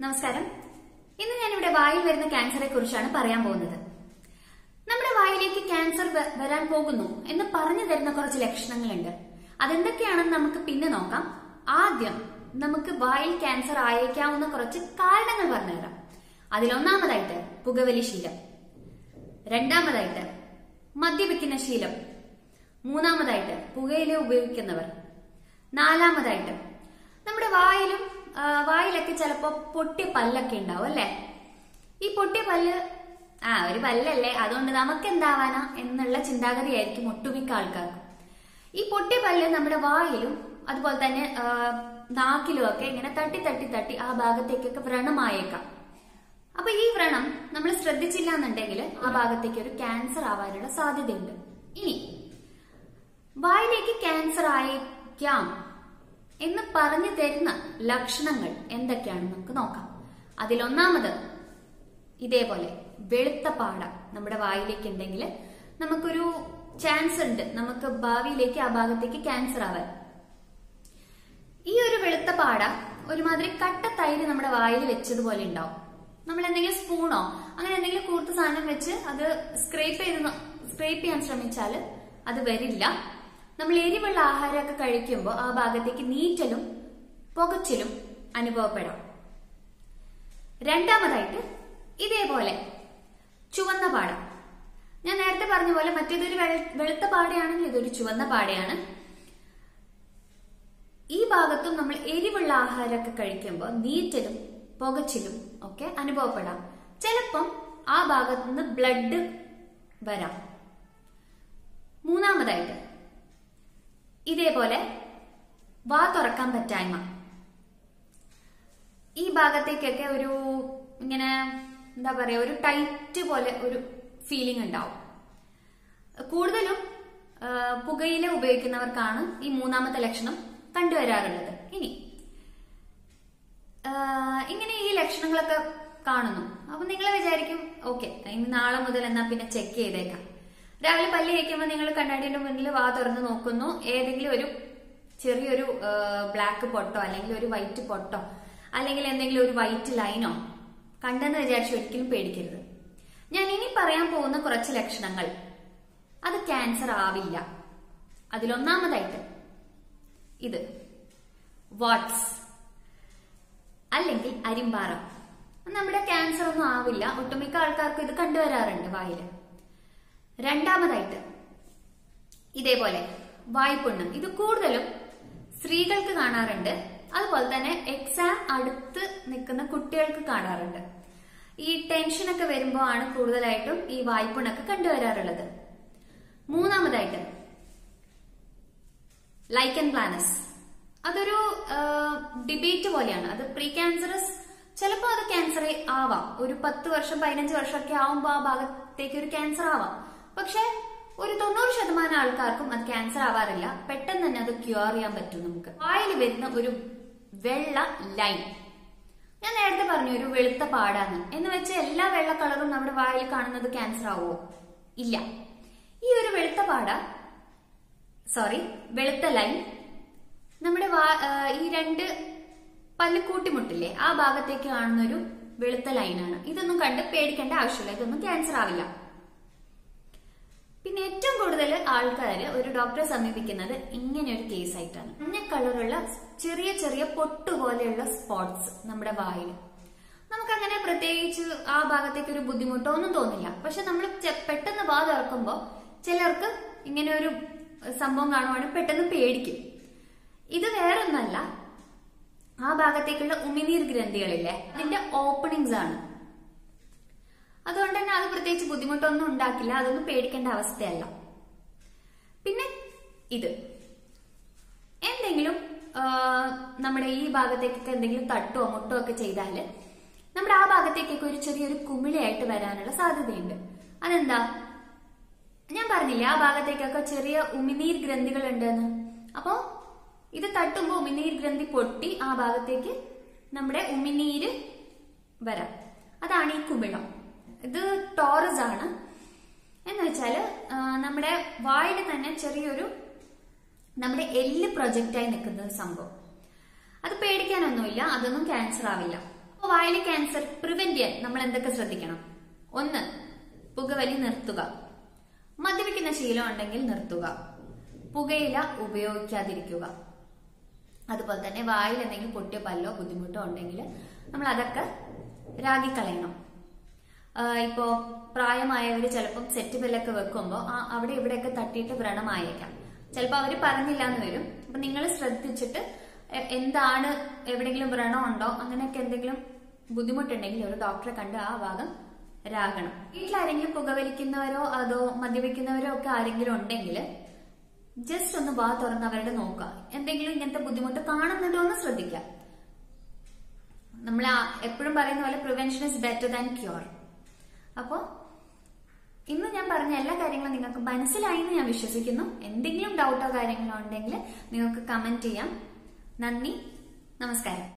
നമസ്കാരം. ഇന്ന് ഞാനിവിടെ വായിൽ വരുന്ന ക്യാൻസറെ കുറിച്ചാണ് പറയാൻ പോകുന്നത്. നമ്മുടെ വായിലേക്ക് ക്യാൻസർ വരാൻ പോകുന്നു എന്ന് പറഞ്ഞു തരുന്ന കുറച്ച് ലക്ഷണങ്ങളുണ്ട്. അതെന്തൊക്കെയാണെന്ന് നമുക്ക് പിന്നെ നോക്കാം. ആദ്യം നമുക്ക് വായിൽ ക്യാൻസർ ആയേക്കാവുന്ന കുറച്ച് കാരണങ്ങൾ പറഞ്ഞുതരാം അതിലൊന്നാമതായിട്ട് പുകവലി ശീലം. രണ്ടാമതായിട്ട് മദ്യപിക്കുന്ന ശീലം. മൂന്നാമതായിട്ട് പുകയില ഉപയോഗിക്കുന്നവർ. നാലാമതായിട്ട് നമ്മുടെ വായിലും വായിലൊക്കെ ചിലപ്പോ പൊട്ടിയ പല്ലൊക്കെ ഉണ്ടാവും അല്ലെ? ഈ പൊട്ടിയ പല്ല് ആ ഒരു പല്ലല്ലേ? അതുകൊണ്ട് നമുക്ക് എന്താവാനാ എന്നുള്ള ചിന്താഗതിയായിരിക്കും ഒട്ടുമിക്ക ആൾക്കാർക്കും. ഈ പൊട്ടിയ പല്ല് നമ്മുടെ വായിലും അതുപോലെ തന്നെ നാക്കിലും ഒക്കെ ഇങ്ങനെ തട്ടി തട്ടി തട്ടി ആ ഭാഗത്തേക്കൊക്കെ വ്രണമായേക്കാം. അപ്പൊ ഈ വ്രണം നമ്മൾ ശ്രദ്ധിച്ചില്ല എന്നുണ്ടെങ്കിൽ ആ ഭാഗത്തേക്ക് ഒരു ക്യാൻസർ ആവാനുള്ള സാധ്യതയുണ്ട്. ഇനി വായിലേക്ക് ക്യാൻസർ ആയേക്കാം. എന്ന് പറഞ്ഞു തരുന്ന ലക്ഷണങ്ങൾ എന്തൊക്കെയാണെന്ന് നമുക്ക് നോക്കാം. അതിലൊന്നാമത് ഇതേപോലെ വെളുത്ത പാട നമ്മുടെ വായിലേക്ക് ഉണ്ടെങ്കിൽ നമുക്കൊരു ചാൻസ് ഉണ്ട്. നമുക്ക് ഭാവിയിലേക്ക് ആ ഭാഗത്തേക്ക് ക്യാൻസർ ആവാൻ. ഈ ഒരു വെളുത്ത പാട ഒരുമാതിരി കട്ട തൈര് നമ്മുടെ വായിൽ വെച്ചതുപോലെ ഉണ്ടാവും. നമ്മൾ എന്തെങ്കിലും സ്പൂണോ അങ്ങനെ എന്തെങ്കിലും കൂർത്ത സാധനം വെച്ച് അത് സ്ക്രേപ്പ് ചെയ്ത് സ്ക്രേപ്പ് ചെയ്യാൻ ശ്രമിച്ചാൽ അത് വരില്ല. നമ്മൾ എരിവുള്ള ആഹാരമൊക്കെ കഴിക്കുമ്പോൾ ആ ഭാഗത്തേക്ക് നീറ്റലും പുകച്ചിലും അനുഭവപ്പെടാം. രണ്ടാമതായിട്ട് ഇതേപോലെ ചുവന്ന പാട. ഞാൻ നേരത്തെ പറഞ്ഞ പോലെ മറ്റേതൊരു വെളുത്ത പാടയാണെങ്കിൽ ഇതൊരു ചുവന്ന പാടയാണ്. ഈ ഭാഗത്തും നമ്മൾ എരിവുള്ള ആഹാരമൊക്കെ കഴിക്കുമ്പോൾ നീറ്റലും പുകച്ചിലും ഒക്കെ അനുഭവപ്പെടാം. ചിലപ്പം ആ ഭാഗത്തുനിന്ന് ബ്ലഡ് വരാം. ഇതേപോലെ വാ തുറക്കാൻ പറ്റായ്മ. ഈ ഭാഗത്തേക്കൊക്കെ ഒരു ഇങ്ങനെ എന്താ പറയാ ഒരു ടൈറ്റ് പോലെ ഒരു ഫീലിംഗ് ഉണ്ടാവും. കൂടുതലും പുകയില ഉപയോഗിക്കുന്നവർക്കാണ് ഈ മൂന്നാമത്തെ ലക്ഷണം കണ്ടുവരാറുള്ളത്. ഇനി ഇങ്ങനെ ഈ ലക്ഷണങ്ങളൊക്കെ കാണുന്നു. അപ്പൊ നിങ്ങൾ വിചാരിക്കും ഓക്കെ ഇനി നാളെ മുതൽ എന്നാ പിന്നെ ചെക്ക് ചെയ്തേക്കാം. രാവിലെ പല്ല് തേക്കുമ്പോൾ നിങ്ങൾ കണ്ണാടിയുടെ മുന്നിൽ വാ തുറന്ന് നോക്കുന്നു. ഏതെങ്കിലും ഒരു ചെറിയൊരു ബ്ലാക്ക് പൊട്ടോ അല്ലെങ്കിൽ ഒരു വൈറ്റ് പൊട്ടോ അല്ലെങ്കിൽ എന്തെങ്കിലും ഒരു വൈറ്റ് ലൈനോ കണ്ടെന്ന് വിചാരിച്ച് ഒരിക്കലും പേടിക്കരുത്. ഞാൻ ഇനി പറയാൻ പോകുന്ന കുറച്ച് ലക്ഷണങ്ങൾ. അത് ക്യാൻസർ ആവില്ല. അതിലൊന്നാമതായിട്ട് ഇത്. വാട്സ് അല്ലെങ്കിൽ അരിമ്പാറ. നമ്മുടെ ക്യാൻസർ ഒന്നും ആവില്ല. ഒട്ടുമിക്ക ആൾക്കാർക്കും ഇത് കണ്ടുവരാറുണ്ട് വായിൽ രണ്ടാമതായിട്ട് ഇതേപോലെ വായ്പുണ്ണം. ഇത് കൂടുതലും സ്ത്രീകൾക്ക് കാണാറുണ്ട്. അതുപോലെ തന്നെ എക്സാം അടുത്ത് നിൽക്കുന്ന കുട്ടികൾക്ക് കാണാറുണ്ട്. ഈ ടെൻഷനൊക്കെ വരുമ്പോ ആണ് കൂടുതലായിട്ടും ഈ വായ്പുണ്ണൊക്കെ കണ്ടുവരാറുള്ളത്. മൂന്നാമതായിട്ട് ലൈക്ക് ആൻഡ് പ്ലാനസ് അതൊരു ഡിബേറ്റ് പോലെയാണ്. അത് പ്രീ ക്യാൻസറസ് ചിലപ്പോൾ അത് ക്യാൻസർ ആവാം. ഒരു പത്ത് വർഷം പതിനഞ്ച് വർഷമൊക്കെ ആവുമ്പോൾ ആ ഭാഗത്തേക്ക് ഒരു ക്യാൻസർ ആവാം. പക്ഷെ ഒരു തൊണ്ണൂറ് ശതമാനം ആൾക്കാർക്കും അത് ക്യാൻസർ ആവാറില്ല. പെട്ടെന്ന് തന്നെ അത് ക്യൂർ ചെയ്യാൻ പറ്റും നമുക്ക്. വായിൽ വരുന്ന ഒരു വെള്ള ലൈൻ ഞാൻ നേരത്തെ പറഞ്ഞു ഒരു വെളുത്ത പാടാണ്. എന്ന് വെച്ച് എല്ലാ വെള്ള കളറും നമ്മുടെ വായിൽ കാണുന്നത് ക്യാൻസർ ആവോ ഇല്ല. ഈ ഒരു വെളുത്ത പാട സോറി വെളുത്ത ലൈൻ നമ്മുടെ ഈ രണ്ട് പല്ല് കൂട്ടിമുട്ടില്ലേ ആ ഭാഗത്തേക്ക് കാണുന്ന ഒരു വെളുത്ത ലൈനാണ് ഇതൊന്നും കണ്ട് പേടിക്കേണ്ട ആവശ്യമില്ല. ഇതൊന്നും ക്യാൻസർ ആവില്ല. പിന്നെ ഏറ്റവും കൂടുതൽ ആൾക്കാർ ഒരു ഡോക്ടറെ സമീപിക്കുന്നത് ഇങ്ങനെ ഒരു കേസ് ആയിട്ടാണ്. മഞ്ഞ കളറുള്ള ചെറിയ ചെറിയ പൊട്ട് പോലെയുള്ള സ്പോട്സ് നമ്മുടെ വായിൽ. നമുക്കങ്ങനെ പ്രത്യേകിച്ച് ആ ഭാഗത്തേക്ക് ഒരു ബുദ്ധിമുട്ടോ ഒന്നും തോന്നില്ല. പക്ഷെ നമ്മൾ പെട്ടെന്ന് വാ തുറക്കുമ്പോൾ ചിലർക്ക് ഇങ്ങനെ ഒരു സംഭവം കാണുവാണെങ്കിൽ പെട്ടെന്ന് പേടിക്കും. ഇത് വേറൊന്നല്ല. ആ ഭാഗത്തേക്കുള്ള ഉമിനീർ ഗ്രന്ഥികളില്ലേ? അതിന്റെ ഓപ്പണിങ്സ് ആണ്. പ്രത്യേകിച്ച് ബുദ്ധിമുട്ടൊന്നും ഉണ്ടാക്കില്ല. അതൊന്നും പേടിക്കേണ്ട അവസ്ഥയല്ല. പിന്നെ ഇത്. എന്തെങ്കിലും നമ്മുടെ ഈ ഭാഗത്തേക്കൊക്കെ എന്തെങ്കിലും തട്ടോ മുട്ടോ ഒക്കെ ചെയ്താൽ നമ്മുടെ ആ ഭാഗത്തേക്കൊക്കെ ഒരു ചെറിയൊരു കുമിളയായിട്ട് വരാനുള്ള സാധ്യതയുണ്ട്. അതെന്താ? ഞാൻ പറഞ്ഞില്ലേ ആ ഭാഗത്തേക്കൊക്കെ ചെറിയ ഉമിനീർ ഗ്രന്ഥികൾ ഉണ്ടെന്ന് അപ്പോ ഇത് തട്ടുമ്പോൾ ഉമിനീർ ഗ്രന്ഥി പൊട്ടി ആ ഭാഗത്തേക്ക് നമ്മുടെ ഉമിനീര് വരാം. അതാണ് ഈ കുമിളം. ഇത് ടോറസ് ആണ്. എന്ന് വെച്ചാൽ നമ്മുടെ വായിൽ തന്നെ ചെറിയൊരു നമ്മുടെ എല്ല് പ്രൊജക്റ്റായി നിൽക്കുന്ന ഒരു സംഭവം. അത് പേടിക്കാനൊന്നുമില്ല അതൊന്നും ക്യാൻസർ ആവില്ല. വായിലെ ക്യാൻസർ പ്രിവെന്റ് ചെയ്യാൻ നമ്മൾ എന്തൊക്കെ ശ്രദ്ധിക്കണം? ഒന്ന് പുകവലി നിർത്തുക. മദ്യപിക്കുന്ന ശീലം ഉണ്ടെങ്കിൽ നിർത്തുക. പുകയില ഉപയോഗിക്കാതിരിക്കുക. അതുപോലെ തന്നെ വായിൽ എന്തെങ്കിലും പൊട്ടിയ പല്ലോ ബുദ്ധിമുട്ടോ ഉണ്ടെങ്കിൽ നമ്മൾ അതൊക്കെ രാഗിക്കളയണം. ഇപ്പോ പ്രായമായവര് ചിലപ്പം സെറ്റ് ബെല്ലൊക്കെ വെക്കുമ്പോൾ ആ അവിടെ ഇവിടെയൊക്കെ തട്ടിയിട്ട് വ്രണമായേക്കാം. ചിലപ്പോൾ അവർ പറഞ്ഞില്ല എന്ന് വരും. അപ്പൊ നിങ്ങൾ ശ്രദ്ധിച്ചിട്ട് എന്താണ് എവിടെയെങ്കിലും വ്രണം ഉണ്ടോ? അങ്ങനെയൊക്കെ എന്തെങ്കിലും ബുദ്ധിമുട്ടുണ്ടെങ്കിൽ ഒരു ഡോക്ടറെ കണ്ട് ആ ഭാഗം രാഗണം വീട്ടിലാരെങ്കിലും പുകവലിക്കുന്നവരോ അതോ മദ്യപിക്കുന്നവരോ ഒക്കെ ആരെങ്കിലും ഉണ്ടെങ്കിൽ ജസ്റ്റ് ഒന്ന് വാ തുറന്ന് അവരുടെ നോക്കുക എന്തെങ്കിലും ഇങ്ങനത്തെ ബുദ്ധിമുട്ട് കാണുന്നുണ്ടോ എന്ന് ശ്രദ്ധിക്കുക നമ്മൾ എപ്പോഴും പറയുന്ന പോലെ prevention is better than cure അപ്പോ ഇന്ന് ഞാൻ പറഞ്ഞ എല്ലാ കാര്യങ്ങളും നിങ്ങൾക്ക് മനസ്സിലായി എന്ന് ഞാൻ വിശ്വസിക്കുന്നു. എന്തെങ്കിലും ഡൗട്ടോ കാര്യങ്ങളോ ഉണ്ടെങ്കിൽ നിങ്ങൾക്ക് കമന്റ് ചെയ്യാം. നന്ദി. നമസ്കാരം.